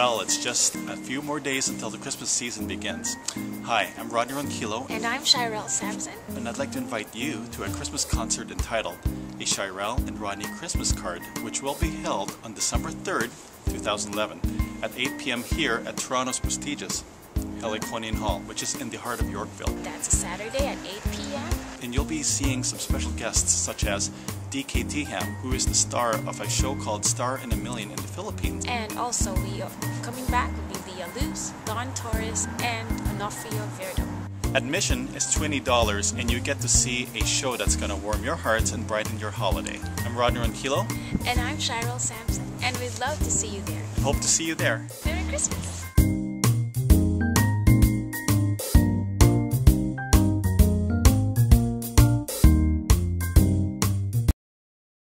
Well, it's just a few more days until the Christmas season begins. Hi, I'm Rodney Ronquillo, And I'm Chyrell Samson. and I'd like to invite you to a Christmas concert entitled A Chyrell and Rodney Christmas Card, which will be held on December 3rd, 2011, at 8 p.m. here at Toronto's prestigious Heliconian Hall, which is in the heart of Yorkville. That's a Saturday at 8 p.m. And you'll be seeing some special guests such as DK Tijam, who is the star of a show called Star in a Million in the Philippines. And also, we are coming back will be Lia Luz, Don Torres, and Onofrio Virdo. Admission is $20 and you get to see a show that's going to warm your hearts and brighten your holiday. I'm Rodney Ronquillo. And I'm Chyrell Samson. And we'd love to see you there. Hope to see you there. Merry Christmas!